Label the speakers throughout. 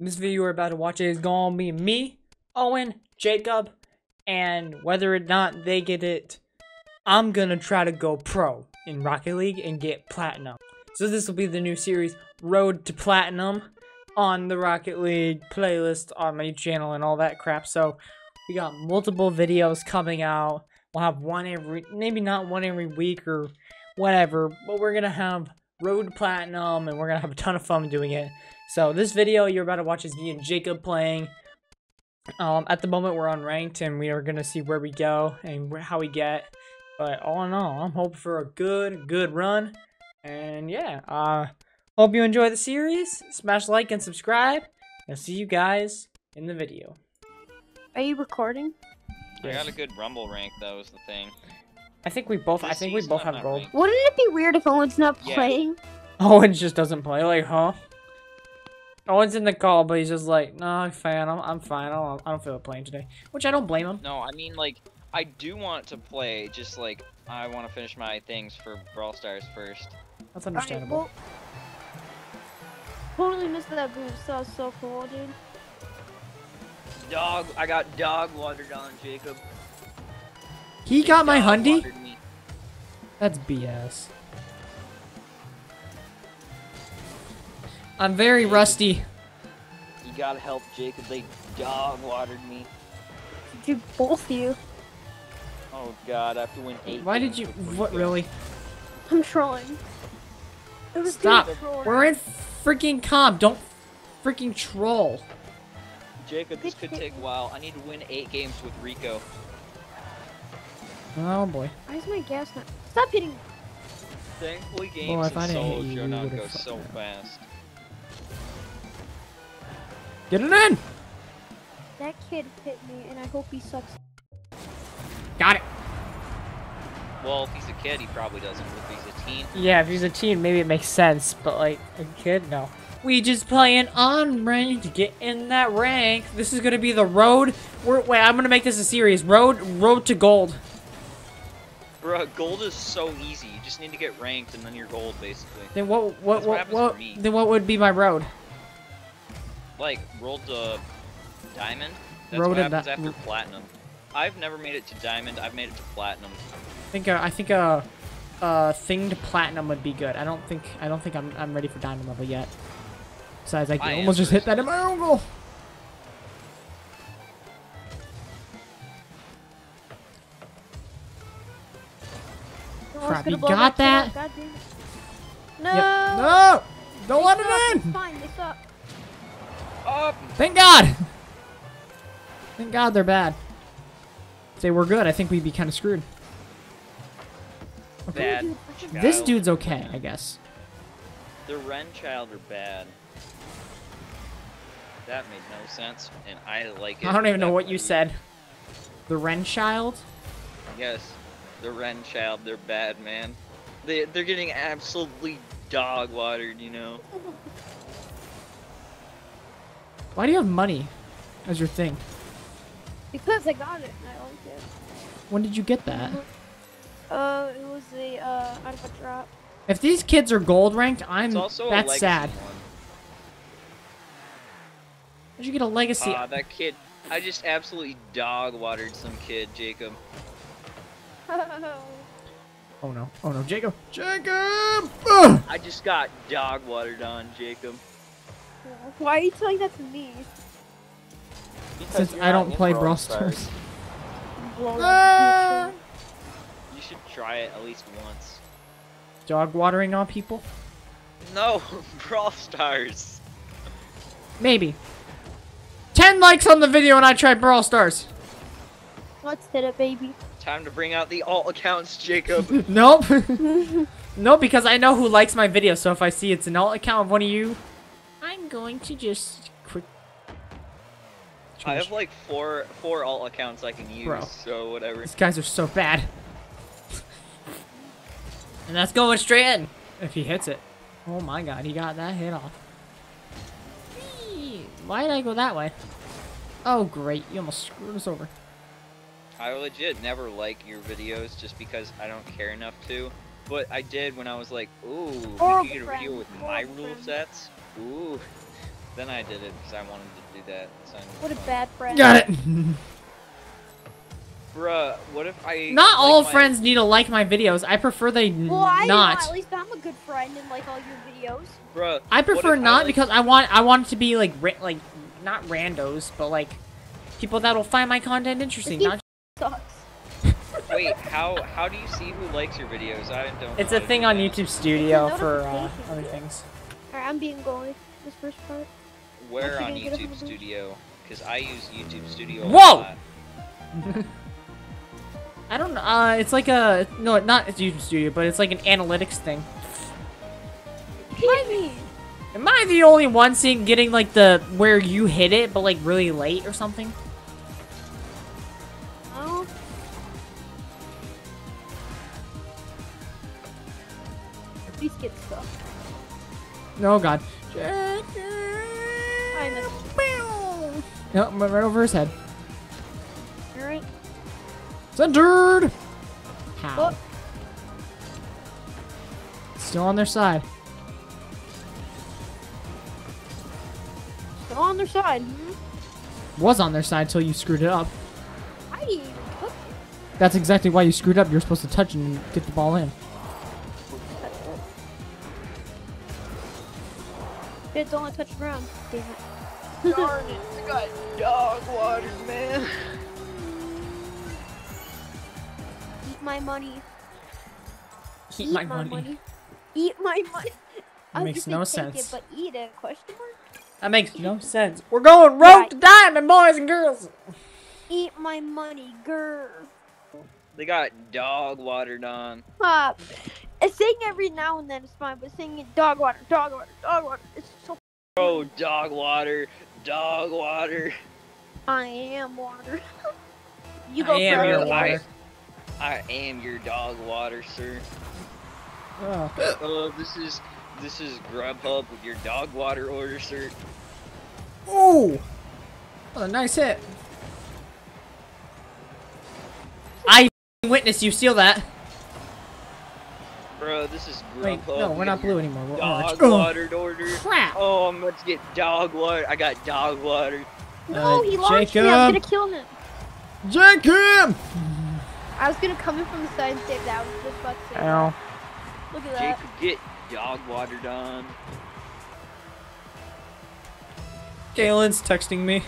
Speaker 1: This video we're about to watch is gonna be me, Owen, Jacob, and whether or not they get it, I'm gonna try to go pro in Rocket League and get platinum. So this will be the new series, Road to Platinum, on the Rocket League playlist on my channel and all that crap. So we got multiple videos coming out. We'll have one every, maybe not one every week or whatever, but we're gonna have Road Platinum and we're gonna have a ton of fun doing it. So this video you're about to watch is me and Jacob playing. Um, at the moment we're on ranked and we are gonna see where we go and how we get. But all in all, I'm hoping for a good, good run. And yeah, uh, hope you enjoy the series. Smash like and subscribe. I'll see you guys in the video.
Speaker 2: Are you recording?
Speaker 3: I got a good rumble rank though is the thing.
Speaker 1: I think we both. I think we both have gold.
Speaker 3: ranked.
Speaker 2: Wouldn't it be weird if Owen's not
Speaker 3: Yeah.
Speaker 2: playing?
Speaker 1: Owen just doesn't play. Like, huh? Owen's in the call, but he's just like, no, I'm fine. I'm, I'm fine. I don't, I don't feel like playing today. Which I don't blame him.
Speaker 3: No, I mean like I do want to play, just like I want to finish my things for Brawl Stars first.
Speaker 1: That's understandable.
Speaker 2: Alright, well, totally missed that boost. That was so cool, dude.
Speaker 3: Dog, I got dog watered on Jacob.
Speaker 1: He
Speaker 3: They
Speaker 1: got my
Speaker 3: dog
Speaker 1: hundy. That's BS. I'm very rusty.
Speaker 3: You gotta help Jacob. They dog watered me.
Speaker 2: Dude, both you.
Speaker 3: Oh God, I have to win eight.
Speaker 1: Why did you? What
Speaker 3: Rico.
Speaker 1: really?
Speaker 2: I'm trolling. It was
Speaker 1: Stop. We're in freaking comp. Don't freaking troll.
Speaker 3: Jacob, this could take a while. I need to win eight games with Rico.
Speaker 1: Oh boy.
Speaker 2: Why is my gas not? Stop hitting me.
Speaker 3: Thankfully,
Speaker 1: Well,
Speaker 3: games
Speaker 1: if I
Speaker 3: in
Speaker 1: didn't hit you, we
Speaker 3: showdown
Speaker 1: would've
Speaker 3: go
Speaker 1: fucked
Speaker 3: so
Speaker 1: up.
Speaker 3: fast.
Speaker 1: Get it in.
Speaker 2: That kid hit me, and I hope he sucks.
Speaker 1: Got it.
Speaker 3: Well, if he's a kid, he probably doesn't. But if he's a teen,
Speaker 1: Yeah, if he's a teen, maybe it makes sense, but like a kid, no. We just playing on rank to get in that rank. This is gonna be the road. We're, wait, I'm gonna make this a series. Road, road to gold.
Speaker 3: Bro, gold is so easy. You just need to get ranked, and then you're gold, basically.
Speaker 1: Then what? What?
Speaker 3: That's what
Speaker 1: What? What? Then what would be my road?
Speaker 3: Like, rolled to diamond. That's
Speaker 1: Road
Speaker 3: what happens after platinum. I've never made it to diamond. I've made it to platinum.
Speaker 1: I think. Uh, I think a, uh, thing to platinum would be good. I don't think. I don't think I'm. I'm ready for diamond level yet. Besides, I
Speaker 3: I
Speaker 1: almost just hit that in my own goal. Crap,
Speaker 2: gonna
Speaker 1: you got that?
Speaker 2: up, God damn it. No.
Speaker 1: Yep. No! Don't
Speaker 2: They
Speaker 1: let
Speaker 2: suck,
Speaker 1: it
Speaker 2: it's
Speaker 1: in.
Speaker 2: Fine, they suck.
Speaker 3: Up!
Speaker 1: Thank God! Thank God they're bad. If they were good, I think we'd be kind of screwed.
Speaker 3: Bad.
Speaker 2: Dude,
Speaker 1: This
Speaker 3: Child.
Speaker 1: dude's okay, I guess.
Speaker 3: The Ren child are bad. That made no sense, and I like it.
Speaker 1: I don't even know
Speaker 3: that
Speaker 1: what you said. The Ren child?
Speaker 3: Yes, the Ren child, they're bad, man. They they're getting absolutely dog watered, you know.
Speaker 1: Why do you have money as your thing?
Speaker 2: Because I got it, and I liked it.
Speaker 1: When did you get that?
Speaker 2: Uh, it was a, uh, out of a drop.
Speaker 1: If these kids are gold ranked, I'm-
Speaker 3: it's also
Speaker 1: That's
Speaker 3: legacy
Speaker 1: sad.
Speaker 3: one.
Speaker 1: How'd you get a legacy?
Speaker 3: Aw, that kid. I just absolutely dog watered some kid, Jacob.
Speaker 1: Oh no. Oh no, Jacob. Jacob! Ugh!
Speaker 3: I just got dog watered on, Jacob.
Speaker 2: Why are you telling that to me?
Speaker 1: Since I don't play Brawl Stars. Ah!
Speaker 3: You should try it at least once.
Speaker 1: Dog watering on people?
Speaker 3: No, Brawl Stars.
Speaker 1: Maybe. 10 likes on the video and I try Brawl Stars.
Speaker 2: Let's hit it, baby.
Speaker 3: Time to bring out the alt accounts, Jacob.
Speaker 1: Nope. no, because I know who likes my video, so if I see it's an alt account of one of you, I'm going to just quick.
Speaker 3: I have like four four alt accounts I can use,
Speaker 1: Bro.
Speaker 3: so whatever.
Speaker 1: These guys are so bad. and that's going straight in. If he hits it. Oh my god, he got that hit off. Why did I go that way? Oh great, you almost screwed us over.
Speaker 3: I legit never like your videos just because I don't care enough to. But I did when I was like, ooh, we
Speaker 2: Horrible
Speaker 3: could get a
Speaker 2: friend,
Speaker 3: video with my rule sets. Ooh. Then I did it because I wanted to do that. So
Speaker 2: What a
Speaker 3: it
Speaker 2: bad friend.
Speaker 1: Got it.
Speaker 3: fun. Bruh, what if I?
Speaker 1: Not all
Speaker 3: my-
Speaker 1: friends need to like my videos. I prefer they
Speaker 2: Well, I
Speaker 1: not.
Speaker 2: know. At least I'm a good friend and like all your videos.
Speaker 3: Bruh,
Speaker 1: I prefer
Speaker 3: if
Speaker 1: not
Speaker 3: like-
Speaker 1: because I want I want it to be like ra- like not randos, but like people that'll find my content interesting.
Speaker 2: This
Speaker 1: Not
Speaker 2: Sucks.
Speaker 3: Wait, how how do you see who likes your videos? I don't.
Speaker 1: it's a thing
Speaker 3: do
Speaker 1: on. YouTube Studio for uh, other things.
Speaker 2: Alright, I'm being goalie. This first part.
Speaker 3: Where on
Speaker 2: forget to get
Speaker 3: YouTube
Speaker 2: up on the-
Speaker 3: Studio? Because I use YouTube Studio. a
Speaker 1: Whoa!
Speaker 3: lot.
Speaker 1: I don't know. Uh, it's like a no, not it's YouTube Studio, but it's like an analytics thing.
Speaker 2: Me.
Speaker 1: Am I the only one seeing getting like the where you hit it, but like really late or something? No, God.
Speaker 2: I missed.
Speaker 1: No, right over his head.
Speaker 2: Alright.
Speaker 1: Centered. How?
Speaker 2: Oh.
Speaker 1: Still on their side.
Speaker 2: Still on their side. Hmm?
Speaker 1: Was on their side till you screwed it up.
Speaker 2: I didn't even touch it.
Speaker 1: That's exactly why you screwed up. You're supposed to touch and get the ball in.
Speaker 2: It don't touch the ground. Damn it.
Speaker 3: Darn it! I got dog water, man.
Speaker 2: Eat my money.
Speaker 1: Eat my money.
Speaker 2: Eat my money. I was
Speaker 1: makes
Speaker 2: gonna
Speaker 1: no
Speaker 2: take
Speaker 1: sense.
Speaker 2: It, but eat it? Question mark.
Speaker 1: That makes no sense. We're going road
Speaker 2: Right.
Speaker 1: to diamond, boys and girls.
Speaker 2: Eat my money, girl.
Speaker 3: They got dog watered on.
Speaker 2: Pop. Uh, saying every now and then is fine, but saying it dog water, dog water, dog water, it's so.
Speaker 3: Oh, dog water, dog water.
Speaker 2: I am water. you go
Speaker 1: I
Speaker 2: go
Speaker 1: am your
Speaker 3: I-
Speaker 1: water.
Speaker 3: I am your dog water, sir.
Speaker 1: Oh.
Speaker 3: Uh, this is this is Grubhub with your dog water order, sir.
Speaker 1: Ooh! What a nice hit. I witness you steal that.
Speaker 3: Bro, this is Grubhub.
Speaker 1: Wait, no, we're not blue anymore. We're
Speaker 3: Dog
Speaker 1: orange. Ugh,
Speaker 3: watered order.
Speaker 1: crap!
Speaker 3: Oh, I'm about to get dog water. I got dog water.
Speaker 2: No,
Speaker 1: Uh,
Speaker 2: he launched me. I was gonna kill him.
Speaker 1: Jacob!
Speaker 2: I was gonna come in from the side and save that. I was just about to.
Speaker 1: Ow.
Speaker 2: Look at that.
Speaker 3: Jacob, get dog watered on.
Speaker 1: Galen's texting me.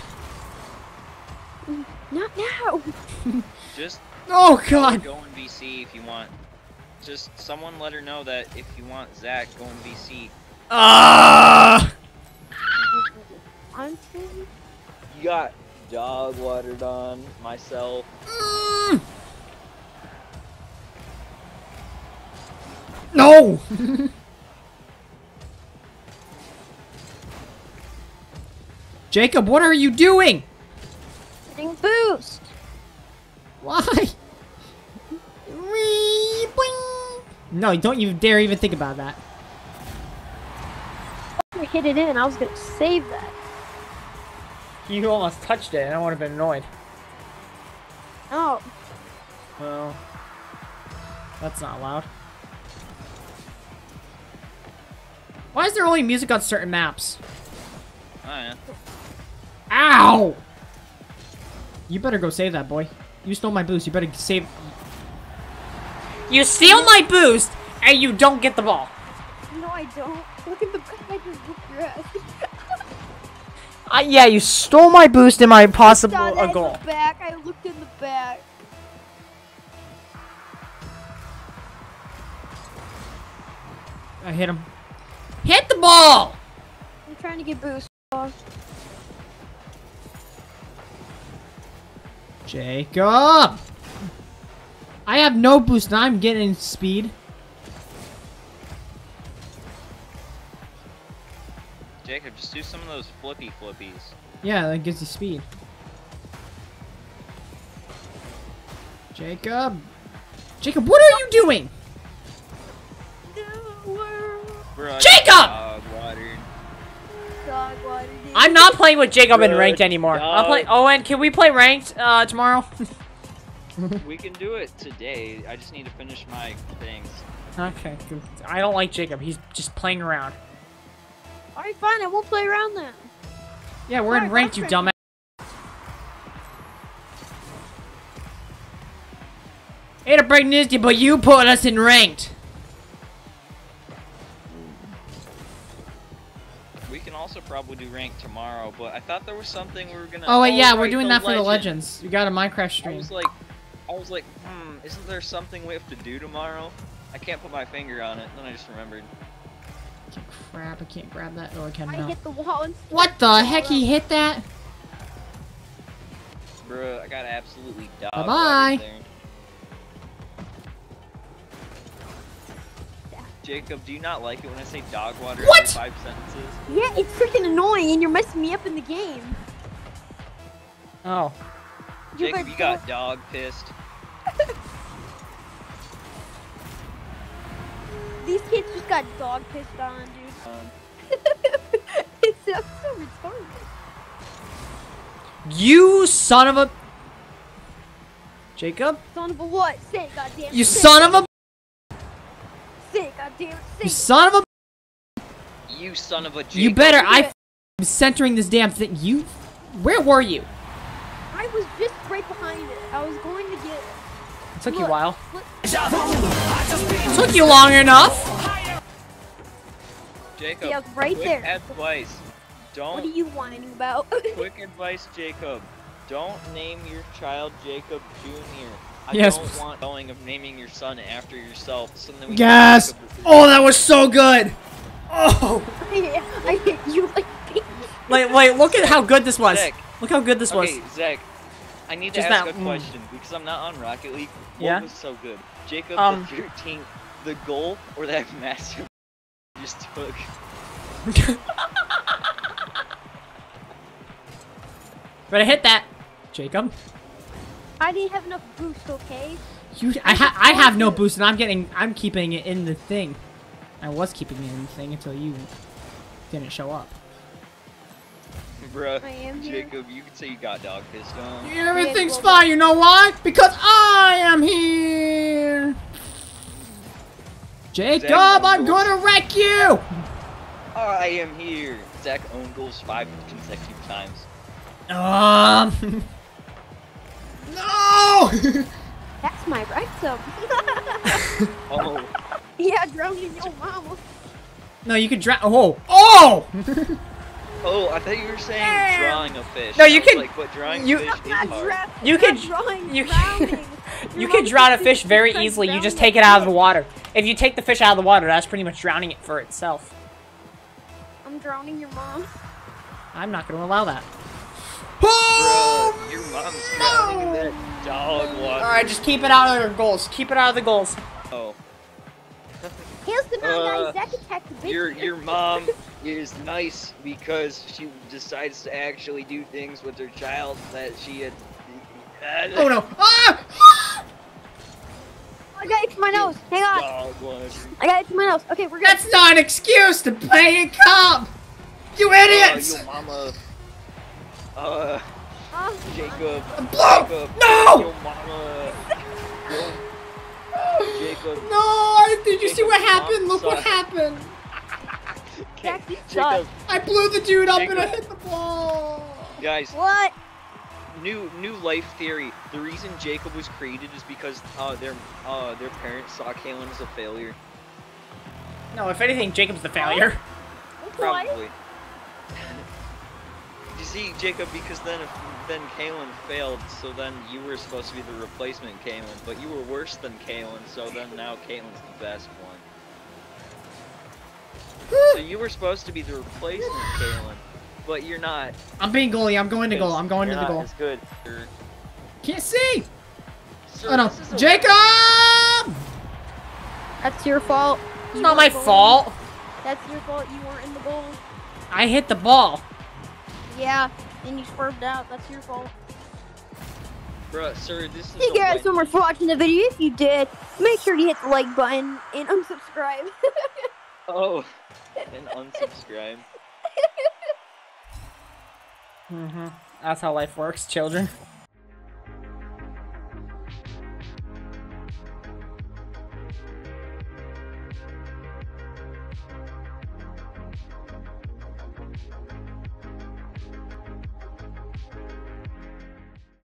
Speaker 2: Not now.
Speaker 3: Just
Speaker 1: Oh god!
Speaker 3: go in VC if you want. Just someone let her know that if you want Zach, go in VC.
Speaker 1: Ah!
Speaker 2: I'm saying.
Speaker 3: You got dog watered on myself.
Speaker 1: Mm. No! Jacob, what are you doing?
Speaker 2: Getting boost.
Speaker 1: Why? No, don't you dare even think about that.
Speaker 2: I hit it in. I was gonna save that.
Speaker 1: You almost touched it, and I would have been annoyed.
Speaker 2: Oh,
Speaker 1: Well, that's not loud. Why is there only music on certain maps?
Speaker 3: Oh yeah.
Speaker 1: Ow! You better go save that, boy. You stole my boost. You better save. You steal my boost, and you don't get the ball.
Speaker 2: no, I don't. Look at the back. I just whooped your ass.
Speaker 1: Uh, yeah, you stole my boost and my possible a
Speaker 2: in
Speaker 1: goal.
Speaker 2: the back. I looked in the back.
Speaker 1: I hit him. Hit the ball!
Speaker 2: I'm trying to get boost.
Speaker 1: Jacob! I have no boost and I'm getting speed.
Speaker 3: Jacob, just do some of those flippy flippies.
Speaker 1: Yeah, that gives you speed. Jacob! Jacob, what are you doing?
Speaker 3: Bro,
Speaker 1: Jacob!
Speaker 3: Dog watered.
Speaker 2: Dog water.
Speaker 1: I'm not playing with Jacob in ranked anymore. I'll play.
Speaker 3: dog.
Speaker 1: Owen, can we play ranked uh, tomorrow?
Speaker 3: We can do it today. I just need to finish my things.
Speaker 1: okay. good. I don't like Jacob. He's just playing around.
Speaker 2: Alright, fine. I won't play around then.
Speaker 1: Yeah, we're in ranked, you
Speaker 2: my
Speaker 1: dumbass. Hate to break news to you, but you put us in ranked.
Speaker 3: We can also probably do ranked tomorrow, but I thought there was something we were gonna.
Speaker 1: Oh wait, yeah, we're doing
Speaker 3: the
Speaker 1: that for the legends. We got a Minecraft
Speaker 3: I
Speaker 1: stream.
Speaker 3: was like, I was like, hmm, isn't there something we have to do tomorrow? I can't put my finger on it. Then I just remembered.
Speaker 1: Crap, I can't grab that. Oh, I can't.
Speaker 2: I
Speaker 1: now.
Speaker 2: hit the wall and
Speaker 1: What the heck? He hit that?
Speaker 3: Bruh, I got absolutely dog
Speaker 1: Bye-bye.
Speaker 3: Jacob, do you not like it when I say dog water
Speaker 1: What?
Speaker 3: in five sentences?
Speaker 2: Yeah, it's freaking annoying, and you're messing me up in the game.
Speaker 1: Oh.
Speaker 2: You
Speaker 3: Jacob,
Speaker 2: guys
Speaker 3: you got dog pissed.
Speaker 2: These kids just got dog pissed on, dude.
Speaker 3: Um,
Speaker 2: it sounds so retarded.
Speaker 1: You son of a. Jacob?
Speaker 2: Son of a what? Say it, goddamn.
Speaker 1: You
Speaker 2: say
Speaker 1: son of a.
Speaker 2: Say it, goddamn. Say
Speaker 1: You
Speaker 2: it.
Speaker 1: son of a.
Speaker 3: you son of a Jacob.
Speaker 1: You better. I... am centering this damn thing. You. Where were you?
Speaker 2: I was just right behind it. I was going to get.
Speaker 1: It took you a while.
Speaker 2: look,
Speaker 1: took you long enough.
Speaker 3: Jacob,
Speaker 2: Yeah, I was right
Speaker 3: quick
Speaker 2: there.
Speaker 3: advice.
Speaker 2: What are
Speaker 3: Don't.
Speaker 2: you whining about?
Speaker 3: quick advice, Jacob. Don't name your child Jacob Jr. I
Speaker 1: Yes.
Speaker 3: don't want going of naming your son after yourself. So then we
Speaker 1: Yes. Oh, that was so good. Oh.
Speaker 2: I, I hit you like.
Speaker 1: Wait, wait. Look at how good this was.
Speaker 3: Zach.
Speaker 1: Look how good this was.
Speaker 3: Okay, Zach. I need to
Speaker 1: Just
Speaker 3: ask
Speaker 1: that-
Speaker 3: a
Speaker 1: mm.
Speaker 3: question because I'm not on Rocket League. What
Speaker 1: Yeah?
Speaker 3: was so good? Jacob
Speaker 1: Um.
Speaker 3: the 13th, the goal, or that massive just took?
Speaker 1: But I hit that. Jacob.
Speaker 2: I didn't have enough boost, okay?
Speaker 1: You, I, ha I have no boost, and I'm getting, I'm keeping it in the thing. I was keeping it in the thing until you didn't show up.
Speaker 3: Bruh,
Speaker 2: I am here.
Speaker 3: Jacob, you could say you got dog pissed on.
Speaker 1: Everything's fine. You know why? Because I am here. Jacob, I'm
Speaker 3: goals.
Speaker 1: gonna wreck you.
Speaker 3: I am here. Zach owned goals five consecutive times.
Speaker 1: Um. no.
Speaker 2: That's my rectum.
Speaker 3: Oh,
Speaker 2: yeah, drowning your mama.
Speaker 1: no, you could drown. Oh. Oh.
Speaker 3: Oh, I thought you were saying
Speaker 2: Damn.
Speaker 3: drawing a fish.
Speaker 1: No, you can-
Speaker 3: Like, but drawing
Speaker 1: you-
Speaker 3: a fish
Speaker 2: I'm
Speaker 3: is hard.
Speaker 2: dra-
Speaker 1: You
Speaker 2: I'm
Speaker 1: could-
Speaker 2: drawing,
Speaker 1: you-
Speaker 2: drowning.
Speaker 1: You can drown a fish very easily. You just take it out of the water. If you take the fish out of the water, that's pretty much drowning it for itself.
Speaker 2: I'm drowning your mom.
Speaker 1: I'm not gonna allow that.
Speaker 3: Bruh, your mom's drowning in that dog water.
Speaker 1: All right, just keep it out of the goals. Keep it out of the goals.
Speaker 3: Oh,
Speaker 2: Here's the nine
Speaker 3: Uh,
Speaker 2: guys that attack the bitch.
Speaker 3: your your mom is nice because she decides to actually do things with her child that she had.
Speaker 1: Oh no! Ah!
Speaker 2: I got it to my nose. Hang on. I got it to my nose. Okay, we're good.
Speaker 1: That's not an excuse to play a cop. You idiots!
Speaker 3: Oh, your mama. Uh,
Speaker 2: Uh,
Speaker 3: Jacob.
Speaker 1: Blow!
Speaker 3: Jacob.
Speaker 1: No!
Speaker 3: Your mama. Your, Jacob.
Speaker 1: No! I- Did you see what happened? Look what happened.
Speaker 2: Jack, you
Speaker 3: Jacob.
Speaker 1: I blew the dude up and I hit the ball.
Speaker 3: Guys,
Speaker 2: what?
Speaker 3: new new life theory. The reason Jacob was created is because uh their uh their parents saw Kalen as a failure.
Speaker 1: No, if anything, Jacob's the failure.
Speaker 2: What?
Speaker 3: Probably. You see, Jacob, because then if then Kalen failed, so then you were supposed to be the replacement Kalen, but you were worse than Kalen, so then now Kalen's the best one. So you were supposed to be the replacement Kalen, but you're not.
Speaker 1: I'm being goalie. I'm going to goal. I'm going to
Speaker 3: You're
Speaker 1: the
Speaker 3: not
Speaker 1: goal.
Speaker 3: As good. Sir.
Speaker 1: Can't see.
Speaker 3: Sir,
Speaker 1: Oh no,
Speaker 3: this is a-
Speaker 1: Jacob!
Speaker 2: That's your fault.
Speaker 1: It's
Speaker 2: You
Speaker 1: not my
Speaker 2: weren't
Speaker 1: fault.
Speaker 2: That's your fault. You weren't in the goal.
Speaker 1: I hit the ball.
Speaker 2: Yeah, and you swerved out. That's your fault.
Speaker 3: Bruh, sir, this is
Speaker 2: Thank you guys so much for watching the video. If you did, make sure to hit the like button and unsubscribe.
Speaker 3: Oh, and unsubscribe.
Speaker 1: Mm-hmm. That's how life works, children.